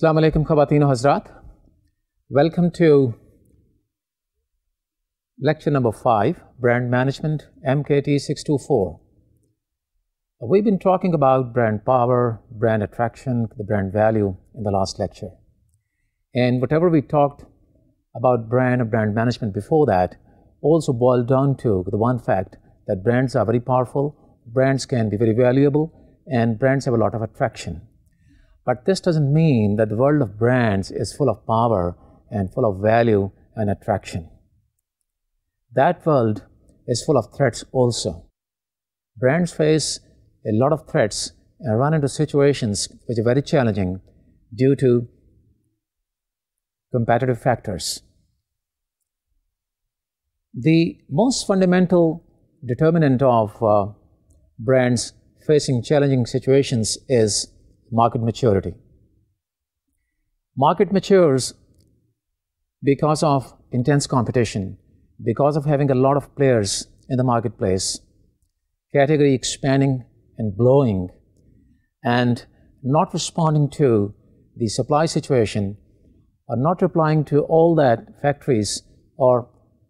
Assalamu alaikum khawateen hazrat. Welcome to lecture number 5, Brand Management MKT 624. We've been talking about brand power, brand attraction, the brand value in the last lecture. And whatever we talked about brand and brand management before that also boiled down to the one fact that brands are very powerful, brands can be very valuable, and brands have a lot of attraction. But this doesn't mean that the world of brands is full of power and full of value and attraction. That world is full of threats also. Brands face a lot of threats and run into situations which are very challenging due to competitive factors. The most fundamental determinant of uh, brands facing challenging situations is market maturity. Market matures because of intense competition, because of having a lot of players in the marketplace, category expanding and blowing, and not responding to the supply situation or not replying to all that factories or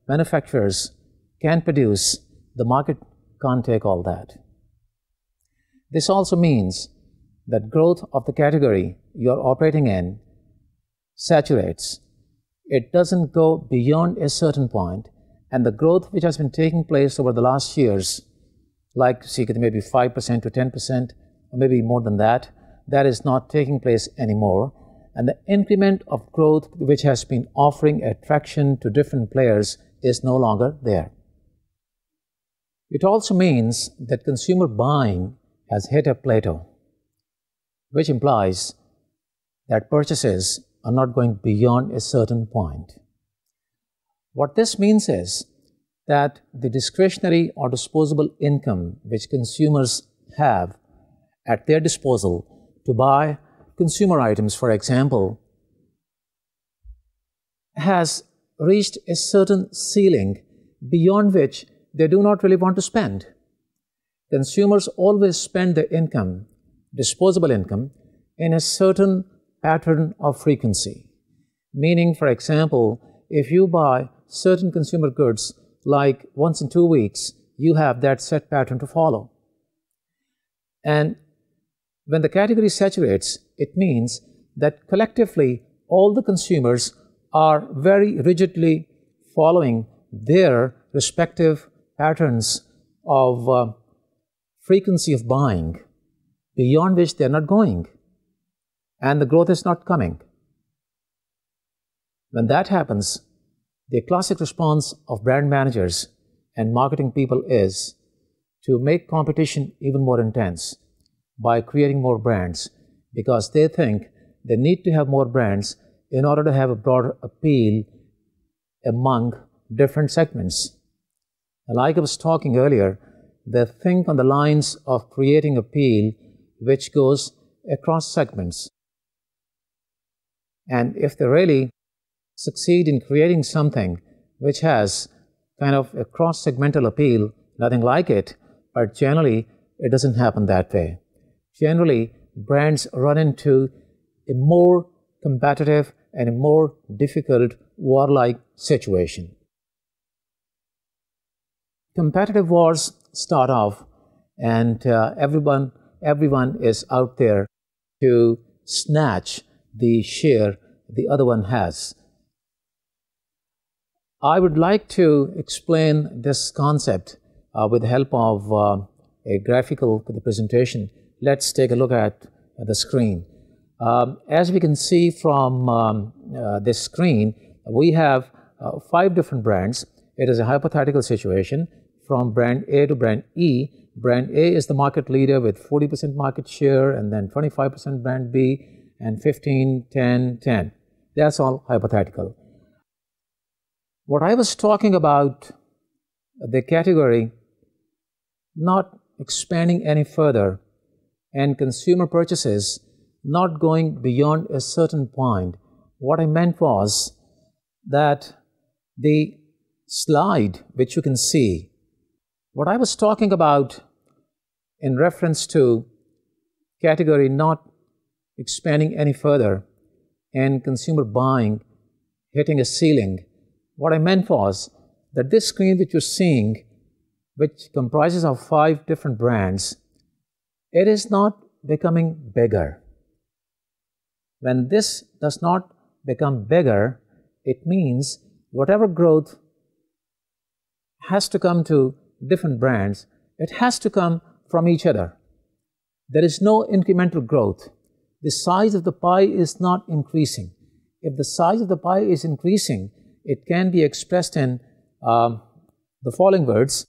manufacturers can produce, the market can't take all that. This also means that growth of the category you're operating in saturates. It doesn't go beyond a certain point, and the growth which has been taking place over the last years, like see maybe 5% to 10%, or maybe more than that, that is not taking place anymore. And the increment of growth which has been offering attraction to different players is no longer there. It also means that consumer buying has hit a plateau which implies that purchases are not going beyond a certain point. What this means is that the discretionary or disposable income which consumers have at their disposal to buy consumer items, for example, has reached a certain ceiling beyond which they do not really want to spend. Consumers always spend their income disposable income in a certain pattern of frequency. Meaning, for example, if you buy certain consumer goods like once in two weeks, you have that set pattern to follow. And when the category saturates, it means that collectively all the consumers are very rigidly following their respective patterns of uh, frequency of buying beyond which they're not going, and the growth is not coming. When that happens, the classic response of brand managers and marketing people is to make competition even more intense by creating more brands because they think they need to have more brands in order to have a broader appeal among different segments. Like I was talking earlier, they think on the lines of creating appeal which goes across segments. And if they really succeed in creating something which has kind of a cross segmental appeal, nothing like it, but generally it doesn't happen that way. Generally, brands run into a more competitive and a more difficult warlike situation. Competitive wars start off, and uh, everyone everyone is out there to snatch the share the other one has. I would like to explain this concept uh, with the help of uh, a graphical presentation. Let's take a look at the screen. Um, as we can see from um, uh, this screen, we have uh, five different brands. It is a hypothetical situation from brand A to brand E Brand A is the market leader with 40% market share, and then 25% brand B, and 15, 10, 10. That's all hypothetical. What I was talking about, the category not expanding any further and consumer purchases not going beyond a certain point, what I meant was that the slide which you can see what I was talking about in reference to category not expanding any further and consumer buying hitting a ceiling, what I meant was that this screen which you're seeing, which comprises of five different brands, it is not becoming bigger. When this does not become bigger, it means whatever growth has to come to different brands, it has to come from each other. There is no incremental growth. The size of the pie is not increasing. If the size of the pie is increasing, it can be expressed in um, the following words.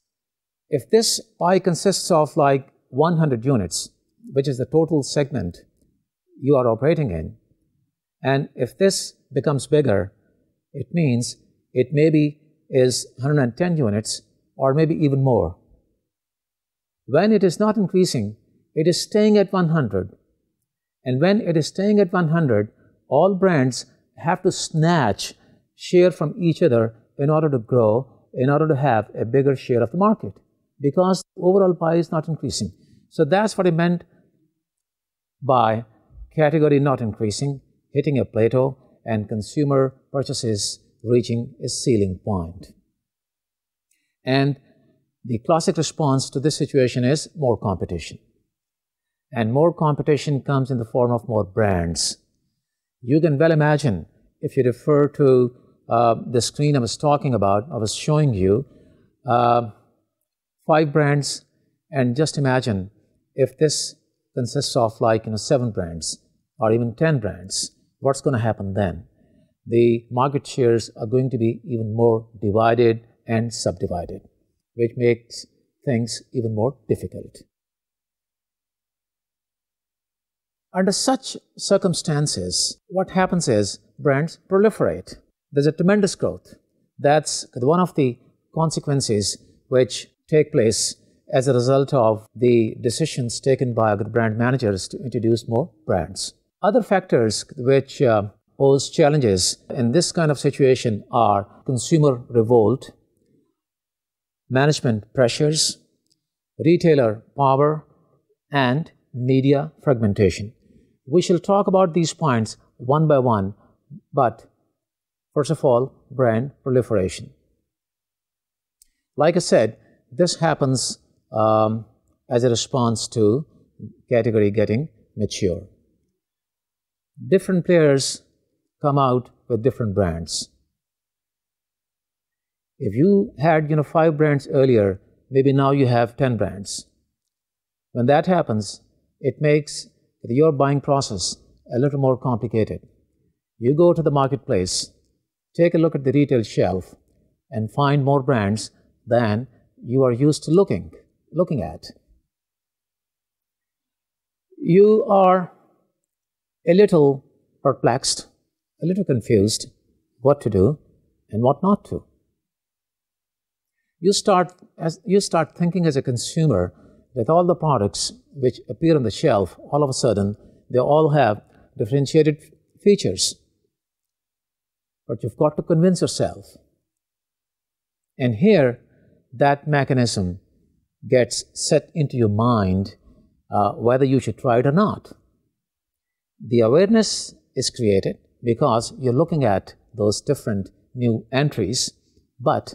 If this pie consists of like 100 units, which is the total segment you are operating in, and if this becomes bigger, it means it maybe is 110 units or maybe even more. When it is not increasing, it is staying at 100. And when it is staying at 100, all brands have to snatch share from each other in order to grow, in order to have a bigger share of the market, because overall pie is not increasing. So that's what I meant by category not increasing, hitting a plateau, and consumer purchases reaching a ceiling point. And the classic response to this situation is more competition. And more competition comes in the form of more brands. You can well imagine if you refer to uh, the screen I was talking about, I was showing you uh, five brands, and just imagine if this consists of like you know seven brands or even ten brands, what's going to happen then? The market shares are going to be even more divided and subdivided, which makes things even more difficult. Under such circumstances, what happens is brands proliferate. There's a tremendous growth. That's one of the consequences which take place as a result of the decisions taken by the brand managers to introduce more brands. Other factors which uh, pose challenges in this kind of situation are consumer revolt, management pressures, retailer power, and media fragmentation. We shall talk about these points one by one, but first of all, brand proliferation. Like I said, this happens um, as a response to category getting mature. Different players come out with different brands. If you had you know five brands earlier, maybe now you have 10 brands. When that happens, it makes your buying process a little more complicated. You go to the marketplace, take a look at the retail shelf, and find more brands than you are used to looking, looking at. You are a little perplexed, a little confused what to do and what not to. You start, as, you start thinking as a consumer that all the products which appear on the shelf, all of a sudden, they all have differentiated features. But you've got to convince yourself. And here, that mechanism gets set into your mind uh, whether you should try it or not. The awareness is created because you're looking at those different new entries, but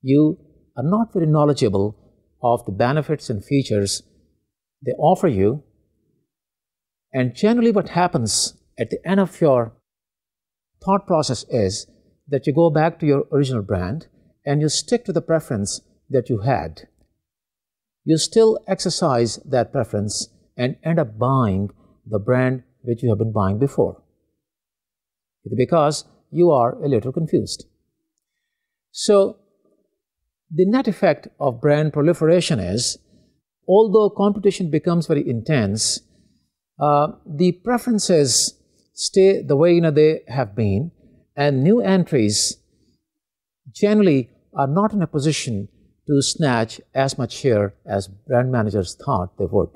you are not very knowledgeable of the benefits and features they offer you. And generally, what happens at the end of your thought process is that you go back to your original brand and you stick to the preference that you had. You still exercise that preference and end up buying the brand which you have been buying before. Because you are a little confused. So, the net effect of brand proliferation is, although competition becomes very intense, uh, the preferences stay the way you know, they have been, and new entries generally are not in a position to snatch as much share as brand managers thought they would.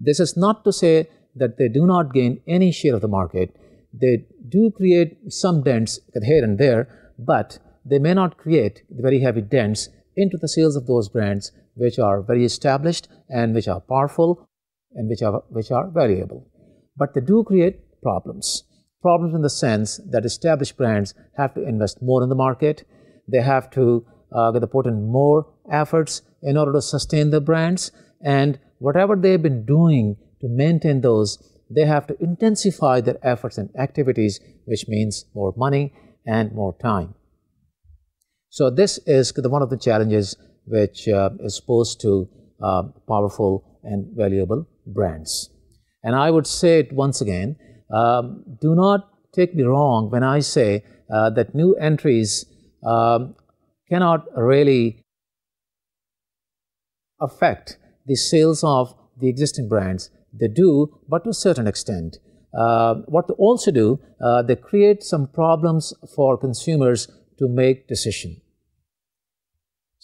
This is not to say that they do not gain any share of the market. They do create some dents here and there, but they may not create very heavy dents into the sales of those brands which are very established and which are powerful and which are, which are variable. But they do create problems. Problems in the sense that established brands have to invest more in the market, they have to uh, put in more efforts in order to sustain the brands, and whatever they've been doing to maintain those, they have to intensify their efforts and activities, which means more money and more time. So this is the, one of the challenges which uh, is posed to uh, powerful and valuable brands. And I would say it once again, um, do not take me wrong when I say uh, that new entries um, cannot really affect the sales of the existing brands. They do, but to a certain extent. Uh, what they also do, uh, they create some problems for consumers to make decision.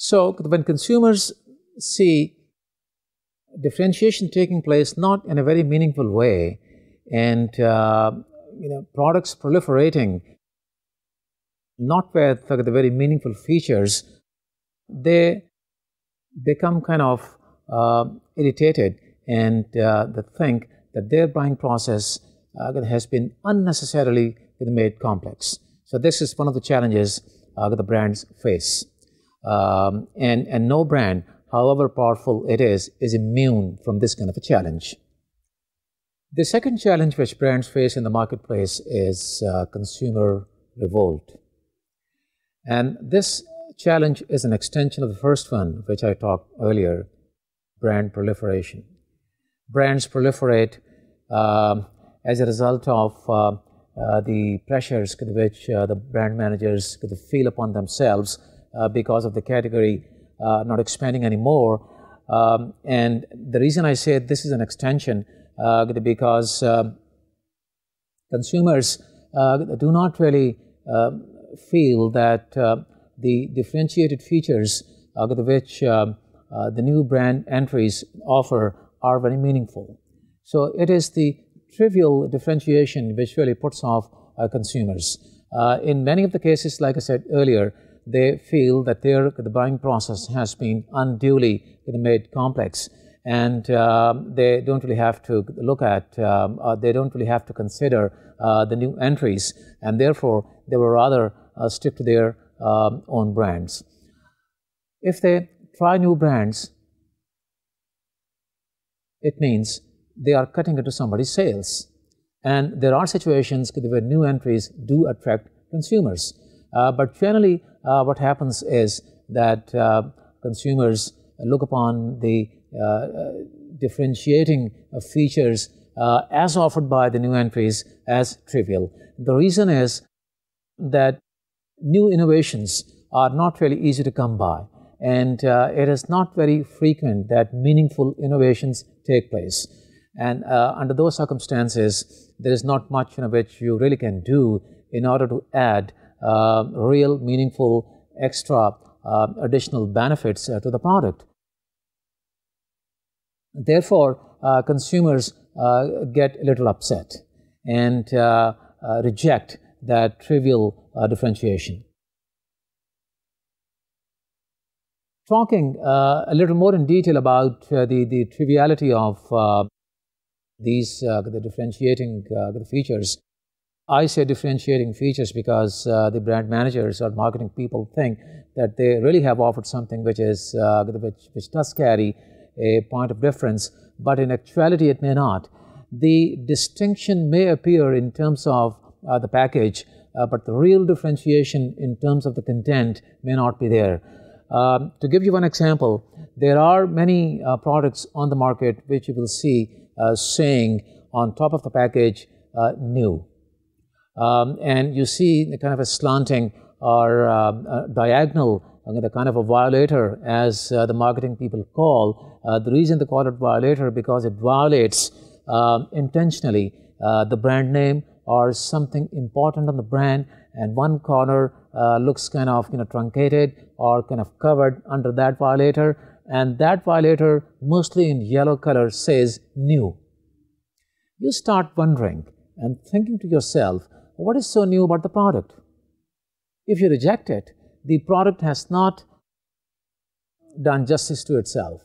So when consumers see differentiation taking place not in a very meaningful way and uh, you know products proliferating not with the very meaningful features they become kind of uh, irritated and uh, they think that their buying process uh, has been unnecessarily made complex. So this is one of the challenges uh, that the brands face. Um, and, and no brand, however powerful it is, is immune from this kind of a challenge. The second challenge which brands face in the marketplace is uh, consumer revolt. And this challenge is an extension of the first one, which I talked earlier, brand proliferation. Brands proliferate uh, as a result of uh, uh, the pressures which uh, the brand managers feel upon themselves because of the category uh, not expanding anymore. Um, and the reason I say this is an extension because consumers do not really feel that the differentiated features uh, which uh, uh, the new brand entries offer are very meaningful. So it is the trivial differentiation which really puts off uh, consumers. Uh, in many of the cases, like I said earlier, they feel that their the buying process has been unduly made complex and uh, they don't really have to look at, um, they don't really have to consider the new entries and therefore they will rather stick to their um, own brands. If they try new brands, it means they are cutting into somebody's sales. And there are situations where new entries do attract consumers. Uh, but generally, uh, what happens is that uh, consumers look upon the uh, uh, differentiating features uh, as offered by the new entries as trivial. The reason is that new innovations are not really easy to come by and uh, it is not very frequent that meaningful innovations take place. And uh, under those circumstances, there is not much in which you really can do in order to add uh, real, meaningful, extra, uh, additional benefits uh, to the product. Therefore, uh, consumers get a little upset and reject that trivial uh, differentiation. Talking uh, a little more in detail about uh, the, the triviality of uh, these uh, the differentiating uh, features, I say differentiating features because the brand managers or marketing people think that they really have offered something which is which, which does carry a point of difference, but in actuality it may not. The distinction may appear in terms of uh, the package, uh, but the real differentiation in terms of the content may not be there. Um, to give you one example, there are many uh, products on the market which you will see uh, saying on top of the package, uh, new. Um, and you see the kind of a slanting or uh, diagonal, the kind of a violator as the marketing people call. the reason they call it violator because it violates um, intentionally the brand name or something important on the brand and one corner uh, looks kind of you know truncated or kind of covered under that violator and that violator mostly in yellow color says new. You start wondering and thinking to yourself what is so new about the product? If you reject it, the product has not done justice to itself.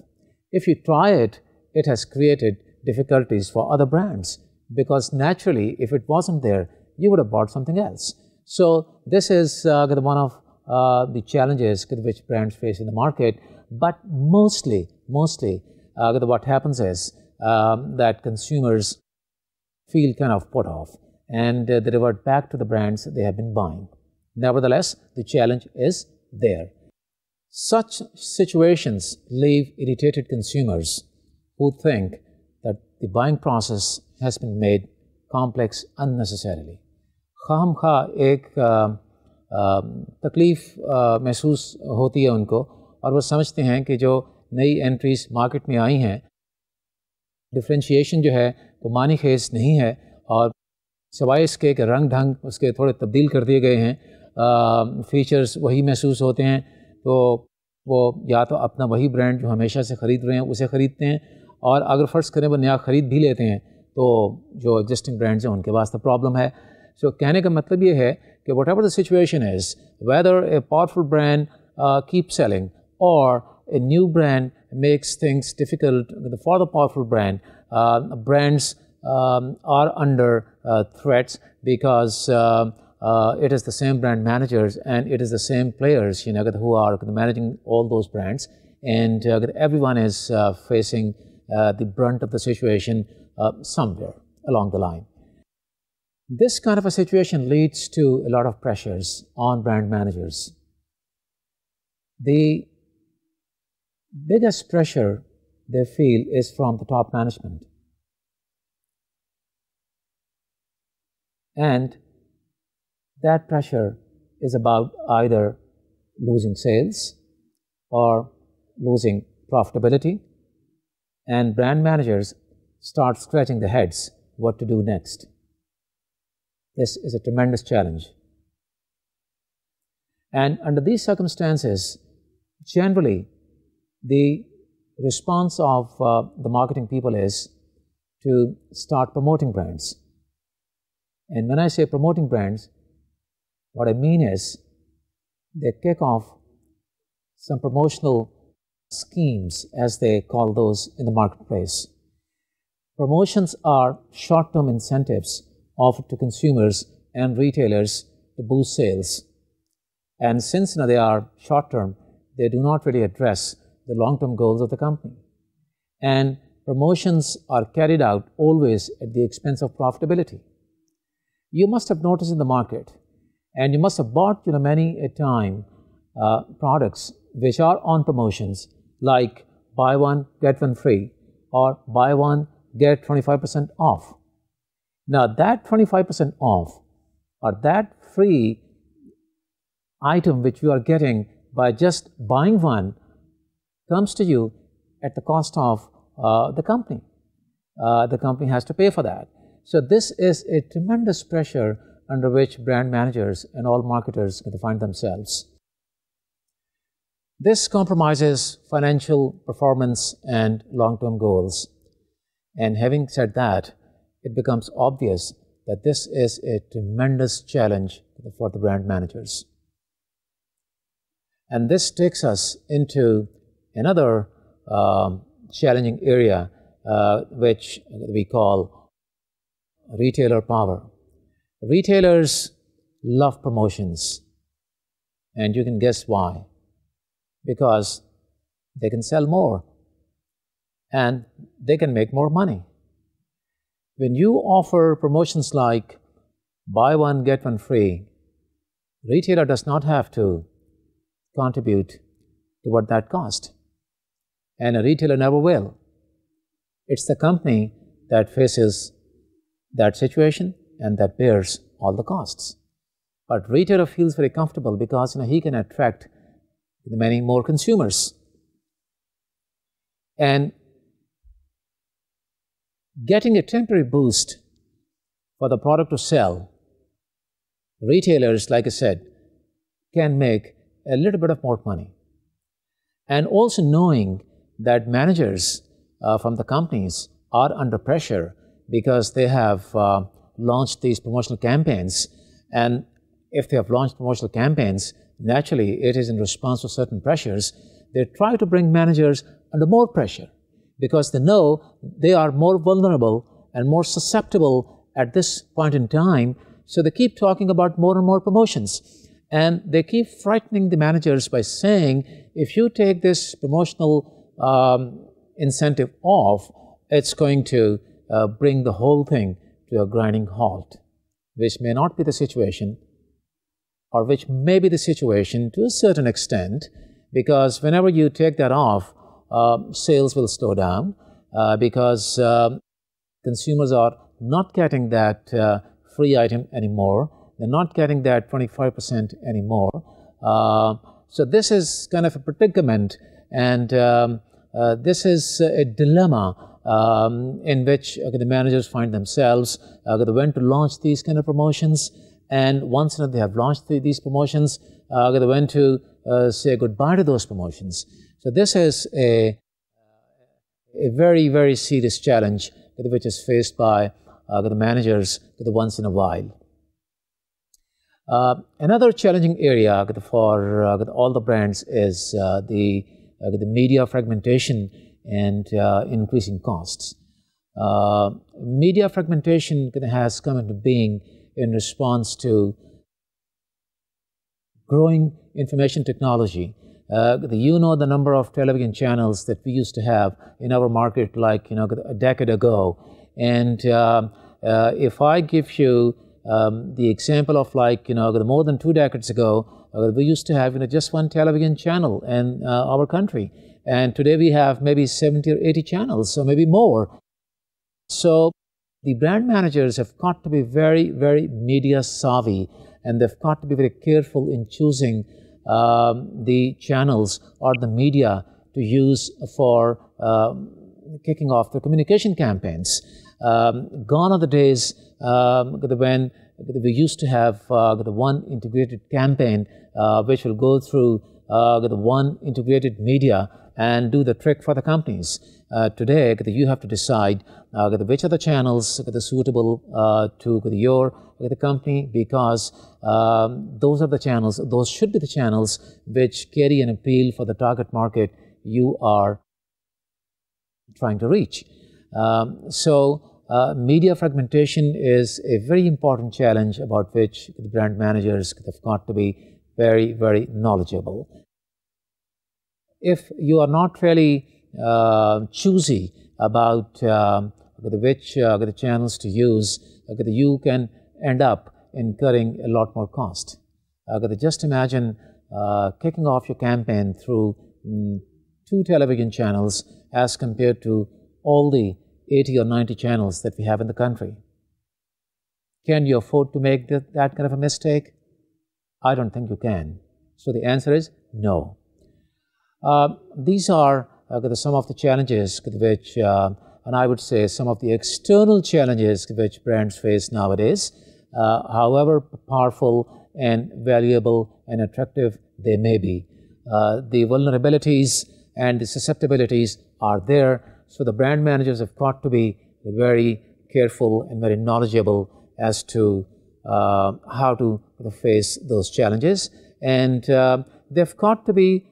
If you try it, it has created difficulties for other brands because naturally, if it wasn't there, you would have bought something else. So this is uh, one of uh, the challenges which brands face in the market. But mostly, mostly, uh, what happens is um, that consumers feel kind of put off and uh, they revert back to the brands they have been buying. Nevertheless, the challenge is there. Such situations leave irritated consumers who think that the buying process has been made complex unnecessarily. खाम खा एक तकलीफ़ महसूस होती है उनको और वो समझते हैं कि जो नई एंट्रीज मार्केट में आई हैं डिफ्रेंशिएशन जो है वो मानी खेज नहीं है और सवाए इसके कि रंग ढंग उसके थोड़े तब्दील कर दिए गए हैं फ़ीचर्स वही महसूस होते हैं तो वो या तो अपना वही ब्रांड जो हमेशा से ख़रीद रहे हैं उसे ख़रीदते हैं और अगर फ़र्ज़ करें वो नया ख़रीद भी लेते हैं तो जो एग्जिस्टिंग ब्रांड्स हैं उनके पास तो प्रॉब्लम है सो so, कहने का मतलब ये है कि whatever the situation is whether a powerful brand keep selling और new brand makes things difficult for the powerful brand. Uh, brands um, are under uh, threats because uh, uh, it is the same brand managers and it is the same players, you know, who are managing all those brands, and uh, everyone is uh, facing the brunt of the situation somewhere along the line. This kind of a situation leads to a lot of pressures on brand managers. The biggest pressure they feel is from the top management. And that pressure is about either losing sales or losing profitability. And brand managers start scratching their heads what to do next. This is a tremendous challenge. And under these circumstances, generally, the response of uh, the marketing people is to start promoting brands. And when I say promoting brands, what I mean is they kick off some promotional schemes, as they call those in the marketplace. Promotions are short term incentives offered to consumers and retailers to boost sales. And since now they are short term, they do not really address the long term goals of the company. And promotions are carried out always at the expense of profitability. You must have noticed in the market, and you must have bought you know, many a time uh, products which are on promotions like buy one, get one free, or buy one, get 25% off. Now, that 25% off or that free item which you are getting by just buying one comes to you at the cost of uh, the company. Uh, the company has to pay for that. So, this is a tremendous pressure under which brand managers and all marketers can find themselves. This compromises financial performance and long term goals. And having said that, it becomes obvious that this is a tremendous challenge for the brand managers. And this takes us into another um, challenging area, uh, which we call retailer power. Retailers love promotions, and you can guess why. Because they can sell more and they can make more money. When you offer promotions like buy one, get one free, retailer does not have to contribute toward that cost. And a retailer never will. It's the company that faces that situation and that bears all the costs. But retailer feels very comfortable because you know, he can attract many more consumers. And getting a temporary boost for the product to sell, retailers, like I said, can make a little bit of more money. And also knowing that managers uh, from the companies are under pressure because they have uh, launched these promotional campaigns. And if they have launched promotional campaigns, naturally it is in response to certain pressures. They try to bring managers under more pressure because they know they are more vulnerable and more susceptible at this point in time. So they keep talking about more and more promotions. And they keep frightening the managers by saying, if you take this promotional um, incentive off, it's going to uh, bring the whole thing to a grinding halt, which may not be the situation, or which may be the situation to a certain extent, because whenever you take that off, uh, sales will slow down uh, because um, consumers are not getting that uh, free item anymore. They're not getting that 25% anymore. Uh, so this is kind of a predicament, and um, uh, this is a dilemma um, in which uh, the managers find themselves uh, when to launch these kind of promotions. And once they have launched the, these promotions, uh, when to uh, say goodbye to those promotions. So this is a, a very, very serious challenge which is faced by uh, the managers the once in a while. Uh, another challenging area for uh, all the brands is the, the media fragmentation and uh, increasing costs. media fragmentation has come into being in response to growing information technology. Uh, you know the number of television channels that we used to have in our market like you know a decade ago and uh, uh, if I give you um, the example of like, you know, more than two decades ago, uh, we used to have, you know, just one television channel in uh, our country. And today we have maybe 70 or 80 channels, so maybe more. So the brand managers have got to be very, very media savvy and they've got to be very careful in choosing um, the channels or the media to use for um, kicking off their communication campaigns. Um, gone are the days um, when we used to have uh, the one integrated campaign uh, which will go through uh, the one integrated media and do the trick for the companies. Uh, today, you have to decide uh, which are the channels that are suitable uh, to your company because um, those are the channels, those should be the channels which carry an appeal for the target market you are trying to reach. Um, so uh, media fragmentation is a very important challenge about which the brand managers have got to be very, very knowledgeable. If you are not really uh, choosy about um, which uh, the channels to use, you can end up incurring a lot more cost. just imagine uh, kicking off your campaign through mm, two television channels as compared to all the 80 or 90 channels that we have in the country. Can you afford to make that kind of a mistake? I don't think you can. So the answer is no. Uh, these are uh, some of the challenges which, uh, and I would say some of the external challenges which brands face nowadays, uh, however powerful and valuable and attractive they may be. Uh, the vulnerabilities and the susceptibilities are there so the brand managers have got to be very careful and very knowledgeable as to uh, how to face those challenges. And uh, they've got to be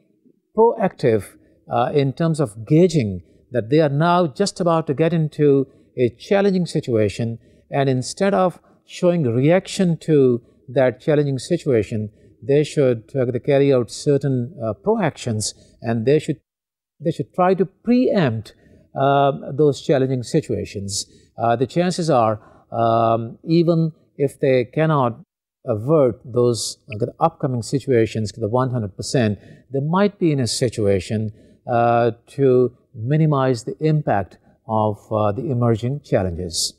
proactive uh, in terms of gauging that they are now just about to get into a challenging situation. And instead of showing reaction to that challenging situation, they should uh, carry out certain uh, proactions and they should, they should try to preempt um, those challenging situations. Uh, the chances are, um, even if they cannot avert those uh, upcoming situations to the 100%, they might be in a situation uh, to minimize the impact of uh, the emerging challenges.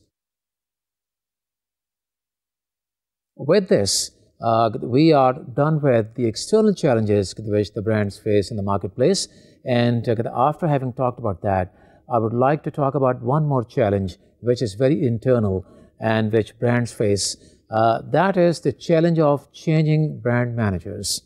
With this, uh, we are done with the external challenges which the brands face in the marketplace. And uh, after having talked about that, I would like to talk about one more challenge which is very internal and which brands face. Uh, that is the challenge of changing brand managers.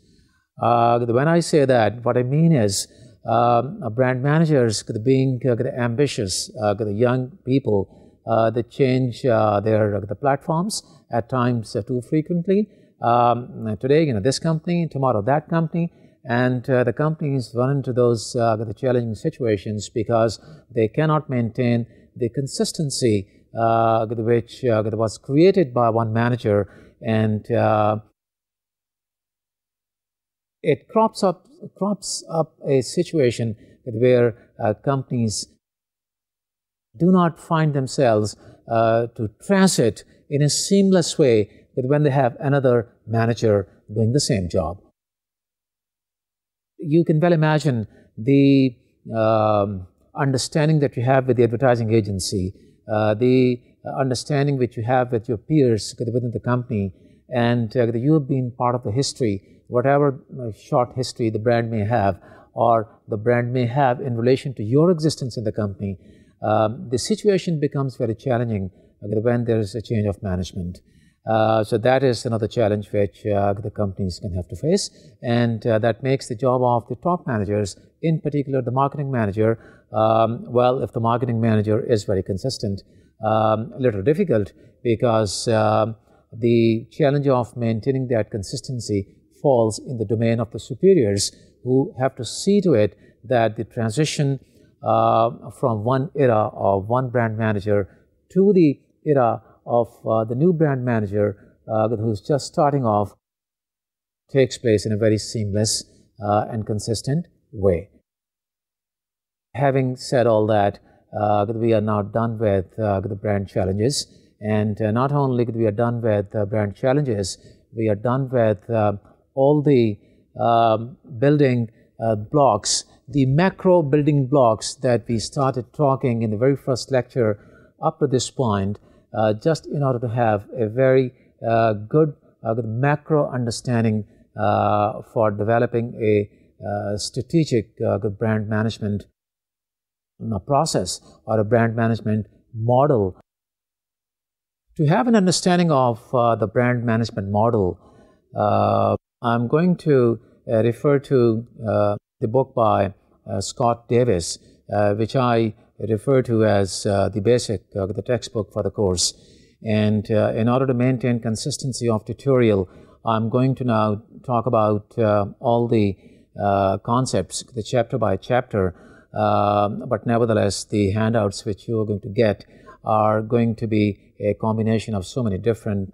Uh, when I say that, what I mean is um, brand managers being uh, ambitious, uh, the young people, uh, they change uh, their the platforms at times too frequently. Um, today, you know, this company, tomorrow that company, and uh, the companies run into those uh, challenging situations because they cannot maintain the consistency uh, which uh, was created by one manager and uh, it crops up crops up a situation where uh, companies do not find themselves uh, to transit in a seamless way when they have another manager doing the same job. You can well imagine the um, understanding that you have with the advertising agency, uh, the understanding which you have with your peers within the company, and uh, you have been part of the history, whatever uh, short history the brand may have, or the brand may have in relation to your existence in the company, um, the situation becomes very challenging when there is a change of management. Uh, so that is another challenge which uh, the companies can have to face, and uh, that makes the job of the top managers, in particular the marketing manager, um, well, if the marketing manager is very consistent, um, a little difficult because um, the challenge of maintaining that consistency falls in the domain of the superiors who have to see to it that the transition uh, from one era of one brand manager to the era of uh, the new brand manager uh, who's just starting off takes place in a very seamless uh, and consistent way. Having said all that, uh, we are now done with uh, the brand challenges. And uh, not only we are done with brand challenges, we are done with all the um, building blocks, the macro building blocks that we started talking in the very first lecture up to this point, just in order to have a very good, good macro understanding for developing a uh, strategic uh, brand management process or a brand management model. To have an understanding of uh, the brand management model, uh, I'm going to uh, refer to uh, the book by uh, Scott Davis, uh, which I refer to as the basic, the textbook for the course. And in order to maintain consistency of tutorial, I'm going to now talk about all the concepts, the chapter by chapter, um, but nevertheless, the handouts which you are going to get are going to be a combination of so many different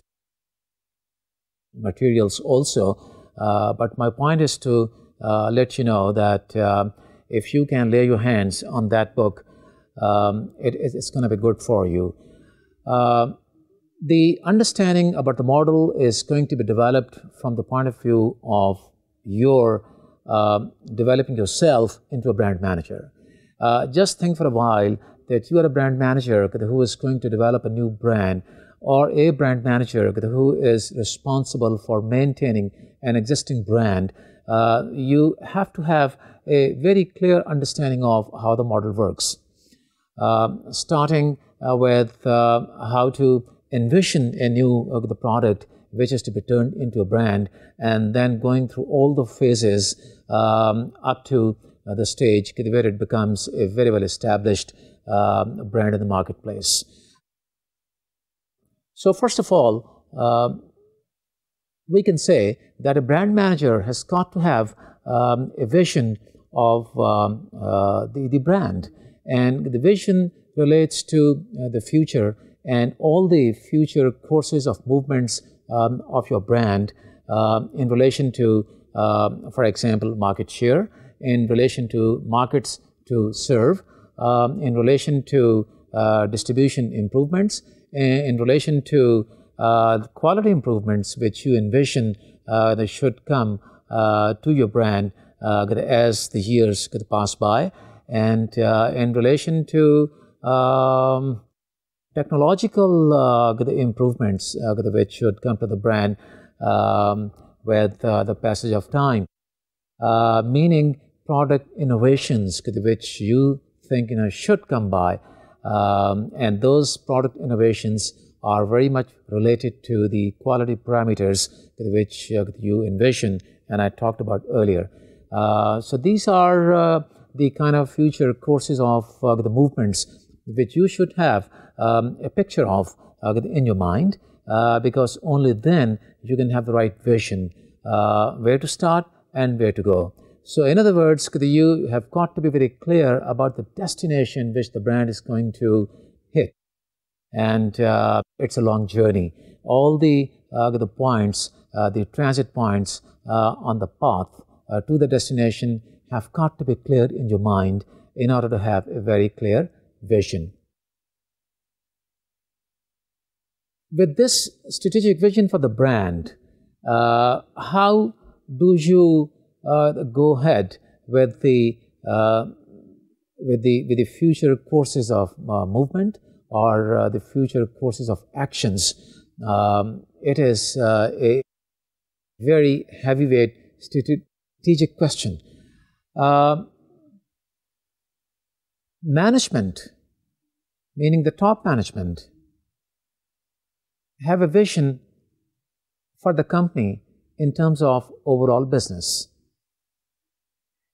materials also. Uh, but my point is to uh, let you know that uh, if you can lay your hands on that book, um, it, it's going to be good for you. Uh, the understanding about the model is going to be developed from the point of view of your um, developing yourself into a brand manager. Uh, just think for a while that you are a brand manager who is going to develop a new brand or a brand manager who is responsible for maintaining an existing brand. Uh, you have to have a very clear understanding of how the model works. Uh, starting uh, with uh, how to envision a new the product which is to be turned into a brand, and then going through all the phases um, up to uh, the stage where it becomes a very well established uh, brand in the marketplace. So, first of all, uh, we can say that a brand manager has got to have um, a vision of um, uh, the, the brand, and the vision relates to uh, the future and all the future courses of movements um, of your brand uh, in relation to, uh, for example, market share, in relation to markets to serve, um, in relation to uh, distribution improvements, in, relation to uh, quality improvements which you envision uh, that should come uh, to your brand as the years pass by, and in relation to um, technological uh, improvements uh, which should come to the brand um, with uh, the passage of time, uh, meaning product innovations which you think you know, should come by. Um, and those product innovations are very much related to the quality parameters which uh, you envision and I talked about earlier. Uh, so these are the kind of future courses of the movements which you should have um, a picture of uh, in your mind uh, because only then you can have the right vision uh, where to start and where to go. So, in other words, you have got to be very clear about the destination which the brand is going to hit. and uh, it's a long journey. All the, uh, the points, uh, the transit points uh, on the path uh, to the destination have got to be clear in your mind in order to have a very clear vision. With this strategic vision for the brand, uh, how do you uh, go ahead with the uh, with the with the future courses of uh, movement or uh, the future courses of actions? Um, it is uh, a very heavyweight strategic question. management, meaning the top management, have a vision for the company in terms of overall business.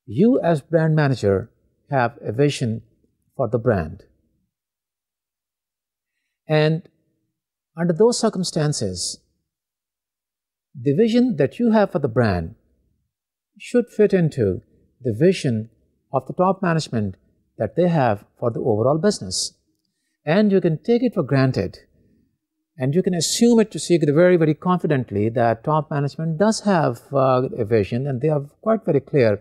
You, as brand manager, have a vision for the brand. And under those circumstances, the vision that you have for the brand should fit into the vision of the top management that they have for the overall business. And you can take it for granted and you can assume it to secret very, very confidently that top management does have uh, a vision and they are quite very clear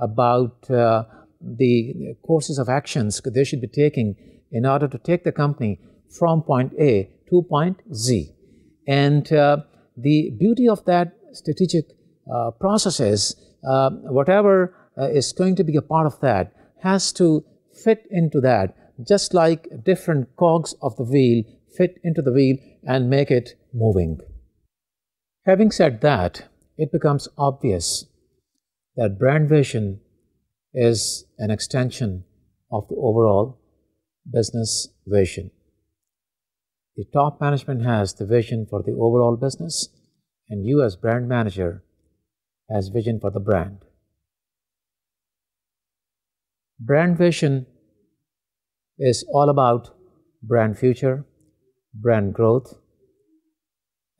about uh, the courses of actions they should be taking in order to take the company from point A to point Z. And uh, the beauty of that strategic uh, process is uh, whatever uh, is going to be a part of that has to fit into that, just like different cogs of the wheel fit into the wheel and make it moving. Having said that, it becomes obvious that brand vision is an extension of the overall business vision. The top management has the vision for the overall business, and you, as brand manager, has vision for the brand. Brand vision is all about brand future, brand growth,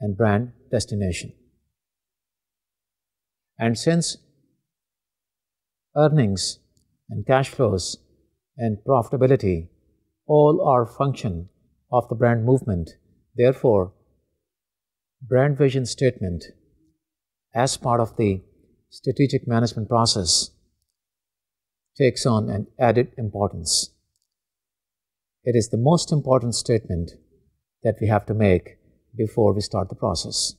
and brand destination. And since earnings and cash flows and profitability all are function of the brand movement, therefore, brand vision statement as part of the strategic management process takes on an added importance. It is the most important statement that we have to make before we start the process.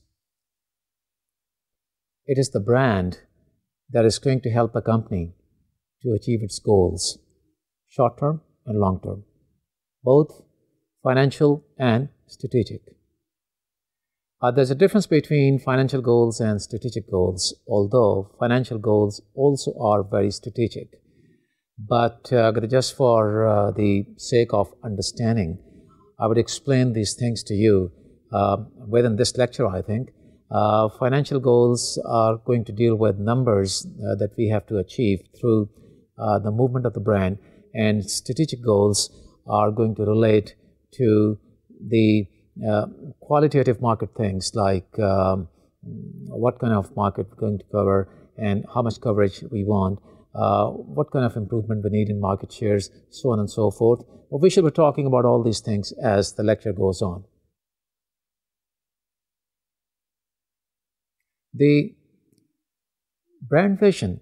It is the brand that is going to help a company to achieve its goals, short term and long term, both financial and strategic. Uh, there's a difference between financial goals and strategic goals, although financial goals also are very strategic. But uh, just for uh, the sake of understanding, I would explain these things to you uh, within this lecture, I think. Uh, financial goals are going to deal with numbers uh, that we have to achieve through uh, the movement of the brand, and strategic goals are going to relate to the uh, qualitative market things like um, what kind of market we're going to cover and how much coverage we want, uh, what kind of improvement we need in market shares, so on and so forth. But we should be talking about all these things as the lecture goes on. The brand vision,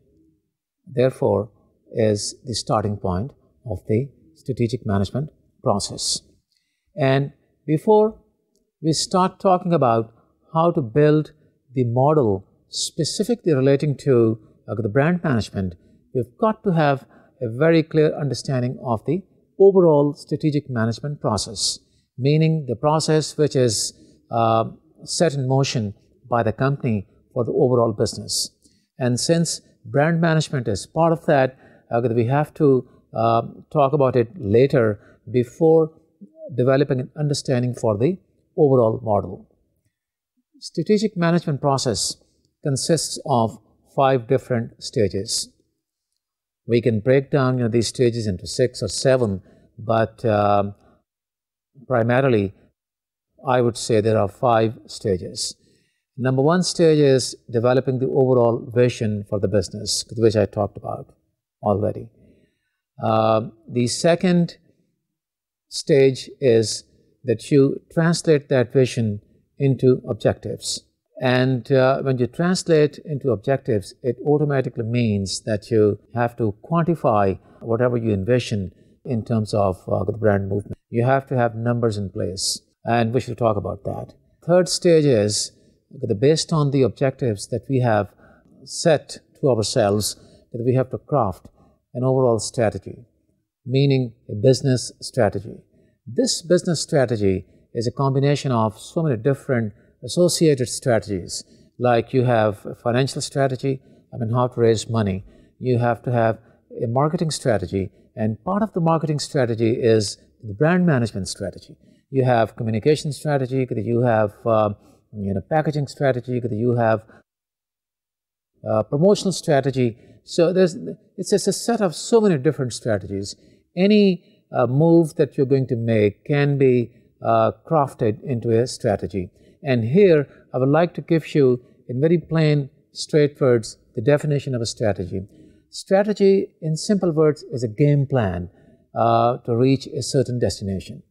therefore, is the starting point of the strategic management process. And before we start talking about how to build the model specifically relating to uh, the brand management, we've got to have a very clear understanding of the overall strategic management process, meaning the process which is uh, set in motion by the company for the overall business. And since brand management is part of that, uh, we have to uh, talk about it later before developing an understanding for the overall model. Strategic management process consists of five different stages. We can break down you know, these stages into six or seven, but um, primarily, I would say there are five stages. Number one stage is developing the overall vision for the business, which I talked about already. Uh, the second stage is that you translate that vision into objectives. And uh, when you translate into objectives, it automatically means that you have to quantify whatever you envision in terms of uh, the brand movement. You have to have numbers in place, and we should talk about that. Third stage is based on the objectives that we have set to ourselves, that we have to craft an overall strategy, meaning a business strategy. This business strategy is a combination of so many different associated strategies, like you have a financial strategy, I mean, how to raise money. You have to have a marketing strategy, and part of the marketing strategy is the brand management strategy. You have communication strategy, you have uh, you know, packaging strategy, you have uh, promotional strategy. So there's, it's just a set of so many different strategies. Any uh, move that you're going to make can be uh, crafted into a strategy. And here, I would like to give you, in very plain, straight words, the definition of a strategy. Strategy, in simple words, is a game plan uh, to reach a certain destination.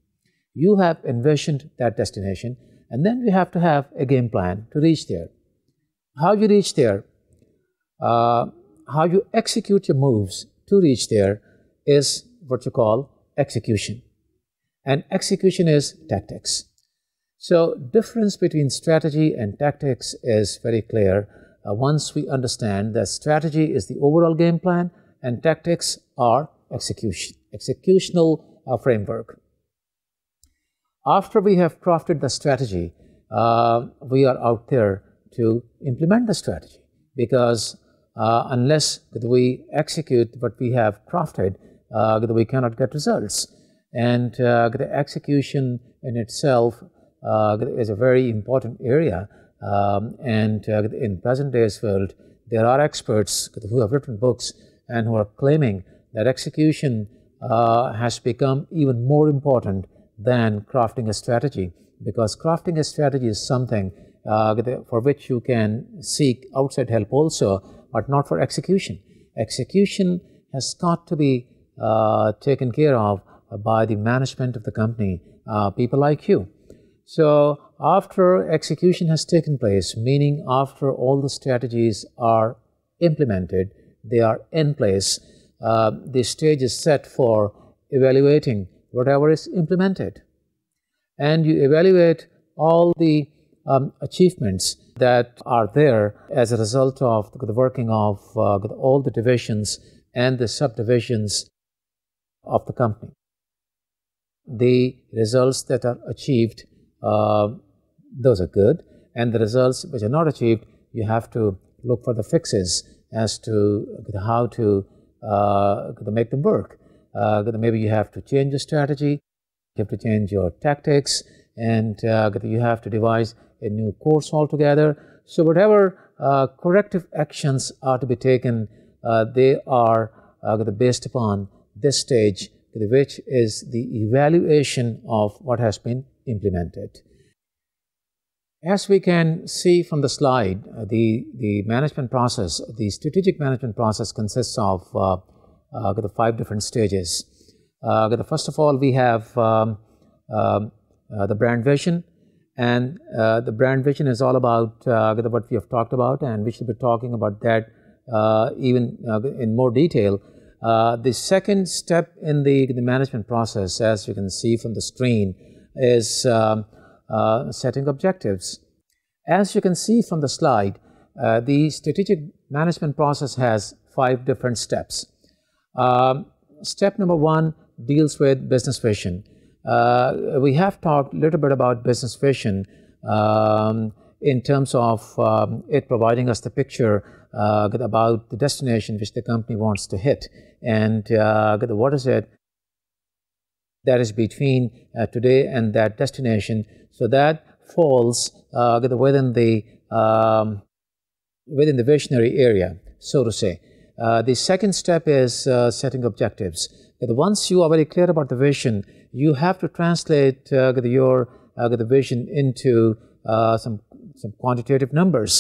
You have envisioned that destination, and then we have to have a game plan to reach there. How you reach there, uh, how you execute your moves to reach there is what you call execution. And execution is tactics. So difference between strategy and tactics is very clear uh, once we understand that strategy is the overall game plan and tactics are execution, executional uh, framework. After we have crafted the strategy, uh, we are out there to implement the strategy because uh, unless we execute what we have crafted, uh, we cannot get results. And uh, the execution in itself is a very important area. Um, and uh, in present day's world, there are experts who have written books and who are claiming that execution uh, has become even more important than crafting a strategy because crafting a strategy is something uh, for which you can seek outside help also, but not for execution. Execution has got to be uh, taken care of by the management of the company, uh, people like you. So after execution has taken place, meaning after all the strategies are implemented, they are in place, uh, the stage is set for evaluating whatever is implemented. And you evaluate all the um, achievements that are there as a result of the working of uh, all the divisions and the subdivisions of the company. The results that are achieved uh, those are good. And the results which are not achieved, you have to look for the fixes as to how to, uh, make them work. Uh, maybe you have to change your strategy, you have to change your tactics, and uh, you have to devise a new course altogether. So whatever uh, corrective actions are to be taken, uh, they are based upon this stage, which is the evaluation of what has been implemented. As we can see from the slide, uh, the, the management process, the strategic management process consists of uh, uh, the five different stages. Uh, first of all, we have um, um uh, the brand vision, and the brand vision is all about what we have talked about, and we should be talking about that even in more detail. the second step in the, the management process, as you can see from the screen, is um, uh, setting objectives. As you can see from the slide, uh, the strategic management process has five different steps. Um, step number one deals with business vision. Uh, we have talked a little bit about business vision um, in terms of um, it providing us the picture uh, about the destination which the company wants to hit and uh, what is it that is between uh, today and that destination. So that falls uh, within the um, within the visionary area, so to say. Uh, the second step is uh, setting objectives. That once you are very clear about the vision, you have to translate uh, your uh, vision into some some quantitative numbers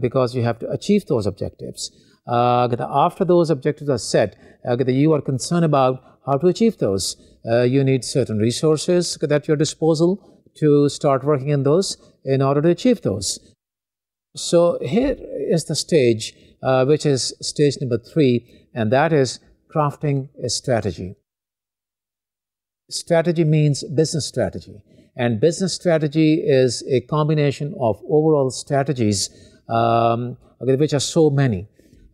because you have to achieve those objectives. after those objectives are set, you are concerned about how to achieve those. Uh, you need certain resources at your disposal to start working on those in order to achieve those. So here is the stage, uh, which is stage number three, and that is crafting a strategy. Strategy means business strategy, and business strategy is a combination of overall strategies, um, which are so many.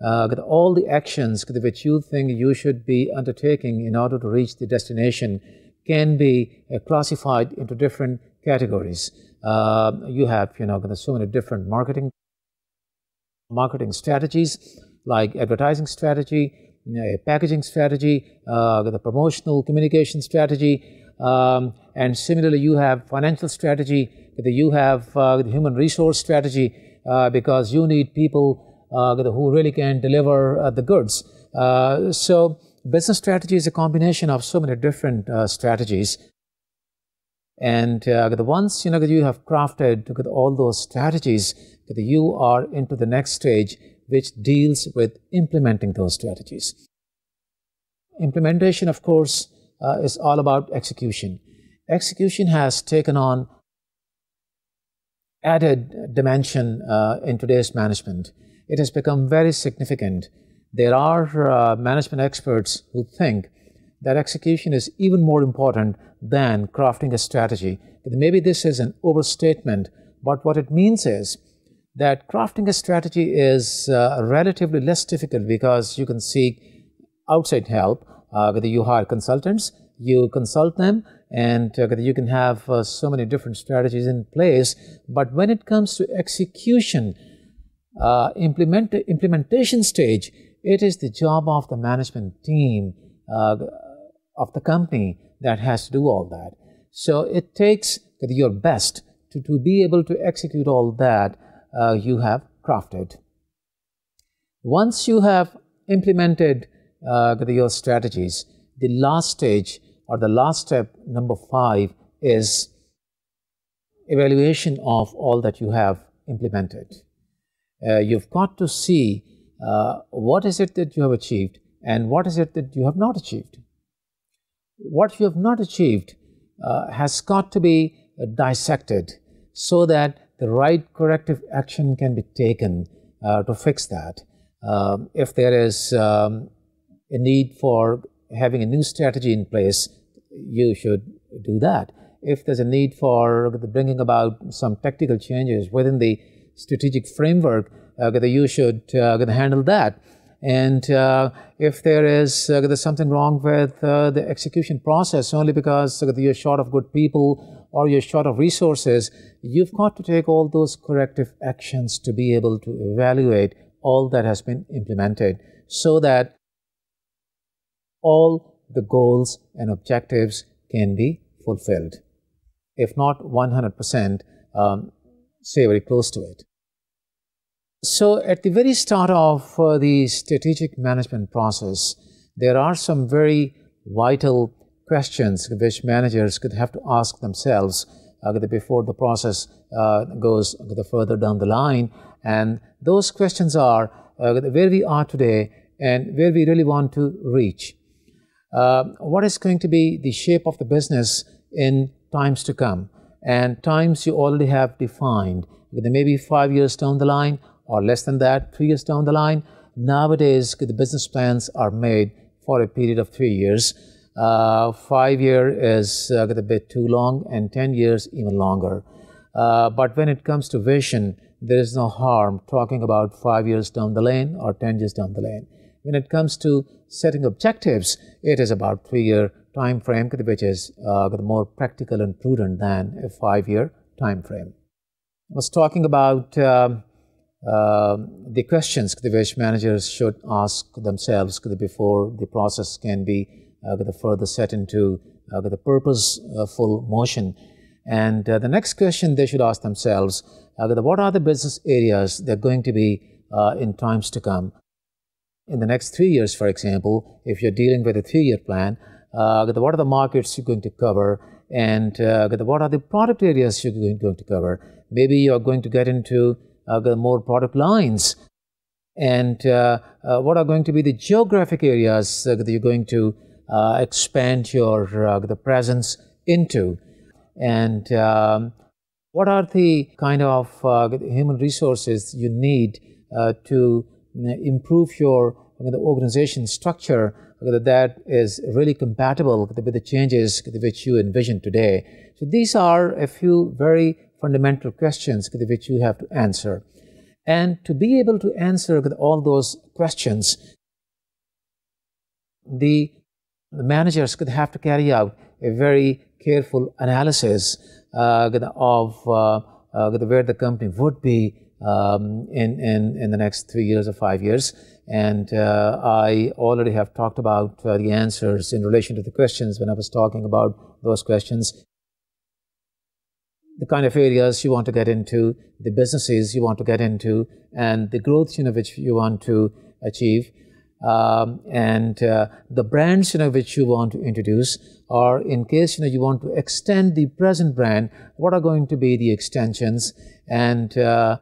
Uh, all the actions which you think you should be undertaking in order to reach the destination can be uh, classified into different categories. Uh, you have, you know, so many different marketing marketing strategies like advertising strategy, you know, packaging strategy, uh, the promotional communication strategy, um, and similarly you have financial strategy, you have uh, the human resource strategy uh, because you need people who really can deliver uh, the goods. so business strategy is a combination of so many different strategies and uh, once you know you have crafted all those strategies, you are into the next stage, which deals with implementing those strategies. Implementation, of course, uh, is all about execution. Execution has taken on added dimension uh, in today's management. It has become very significant. There are uh, management experts who think that execution is even more important than crafting a strategy. Maybe this is an overstatement, but what it means is that crafting a strategy is uh, relatively less difficult because you can seek outside help. Uh, you hire consultants, you consult them, and uh, you can have uh, so many different strategies in place. But when it comes to execution, uh, implement implementation stage, it is the job of the management team uh, of the company that has to do all that. So it takes your best to, to be able to execute all that uh, you have crafted. Once you have implemented uh, your strategies, the last stage or the last step, number five, is evaluation of all that you have implemented. Uh, you've got to see uh, what is it that you have achieved and what is it that you have not achieved what you have not achieved uh, has got to be uh, dissected so that the right corrective action can be taken uh, to fix that. Um, if there is um, a need for having a new strategy in place, you should do that. If there's a need for bringing about some technical changes within the strategic framework, uh, you should uh, handle that. And uh, if there is something wrong with the execution process only because you're short of good people or you're short of resources, you've got to take all those corrective actions to be able to evaluate all that has been implemented so that all the goals and objectives can be fulfilled. If not 100%, um, say very close to it. So at the very start of uh, the strategic management process, there are some very vital questions which managers could have to ask themselves uh, before the process uh, goes further down the line. And those questions are uh, where we are today and where we really want to reach. Uh, what is going to be the shape of the business in times to come? And times you already have defined, maybe five years down the line or less than that, three years down the line. Nowadays, the business plans are made for a period of three years. Uh, five year is uh, a bit too long, and 10 years even longer. Uh, but when it comes to vision, there is no harm talking about five years down the lane or 10 years down the lane. When it comes to setting objectives, it is about three year time frame, which is uh, more practical and prudent than a five year time frame. I was talking about um, um, the questions which managers should ask themselves before the process can be uh, further set into uh, the purposeful motion. And uh, the next question they should ask themselves, what are the business areas they're going to be in times to come? In the next three years, for example, if you're dealing with a three-year plan, what are the markets you're going to cover? And what are the product areas you're going to cover? Maybe you're going to get into uh, more product lines and uh, uh, what are going to be the geographic areas that you're going to uh, expand your uh, the presence into, and um, what are the kind of uh, human resources you need uh, to improve your the organization structure that is really compatible with the changes which you envision today. So these are a few very fundamental questions which you have to answer. And to be able to answer all those questions, the, the managers could have to carry out a very careful analysis uh, of uh, uh, where the company would be um, in, in, in the next three years or five years. And uh, I already have talked about uh, the answers in relation to the questions when I was talking about those questions. The kind of areas you want to get into, the businesses you want to get into, and the growth you know, which you want to achieve. Um, and uh, the brands you know which you want to introduce or in case you know you want to extend the present brand what are going to be the extensions and uh,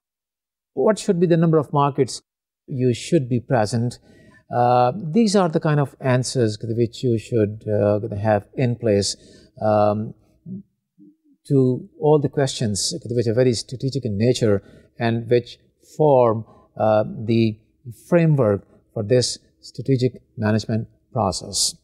what should be the number of markets you should be present. Uh, these are the kind of answers which you should uh, have in place um, to all the questions which are very strategic in nature and which form uh, the framework for this strategic management process.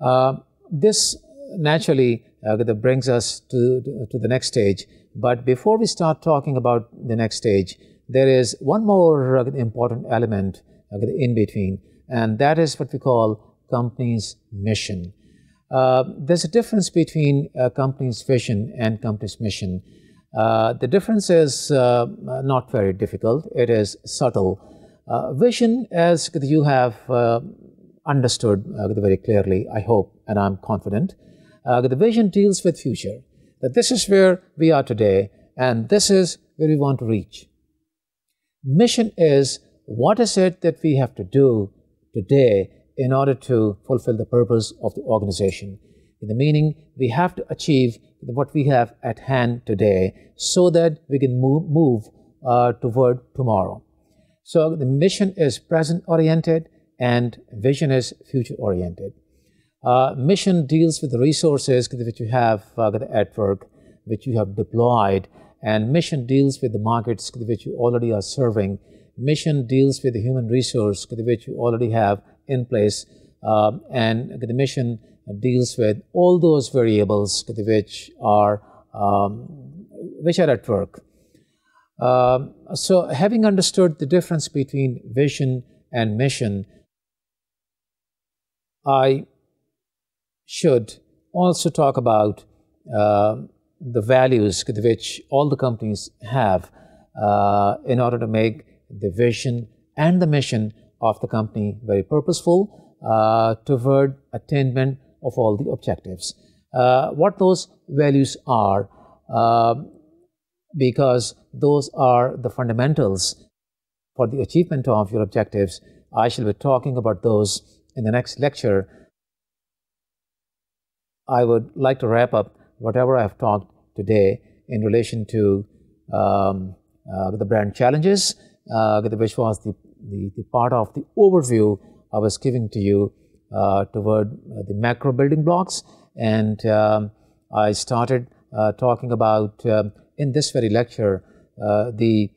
Uh, this naturally uh, brings us to, to the next stage, but before we start talking about the next stage, there is one more important element in between, and that is what we call company's mission. Uh, there's a difference between a company's vision and company's mission. Uh, the difference is uh, not very difficult. It is subtle. Uh, vision, as you have uh, understood uh, very clearly, I hope, and I'm confident, the vision deals with future. That this is where we are today, and this is where we want to reach. Mission is what is it that we have to do today in order to fulfill the purpose of the organization. In the meaning, we have to achieve what we have at hand today so that we can move, move uh, toward tomorrow. So the mission is present oriented and vision is future oriented. Uh, mission deals with the resources which you have uh, at work, which you have deployed and mission deals with the markets which you already are serving. Mission deals with the human resource which you already have in place. Um, and the mission deals with all those variables which are, um, which are at work. Um, so having understood the difference between vision and mission, I should also talk about uh, the values which all the companies have uh, in order to make the vision and the mission of the company very purposeful uh, toward attainment of all the objectives. Uh, what those values are, um, because those are the fundamentals for the achievement of your objectives. I shall be talking about those in the next lecture. I would like to wrap up whatever I've talked today in relation to um, uh, the brand challenges, uh, which was the, the, the, part of the overview I was giving to you uh, toward uh, the macro building blocks. And um, I started uh, talking about, um, in this very lecture, uh, the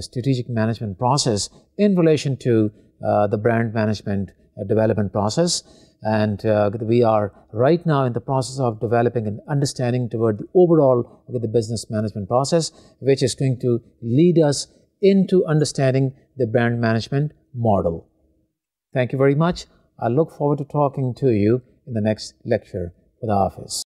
strategic management process in relation to the brand management development process. And uh, we are right now in the process of developing an understanding toward the overall the business management process, which is going to lead us into understanding the brand management model. Thank you very much. I look forward to talking to you in the next lecture with the office.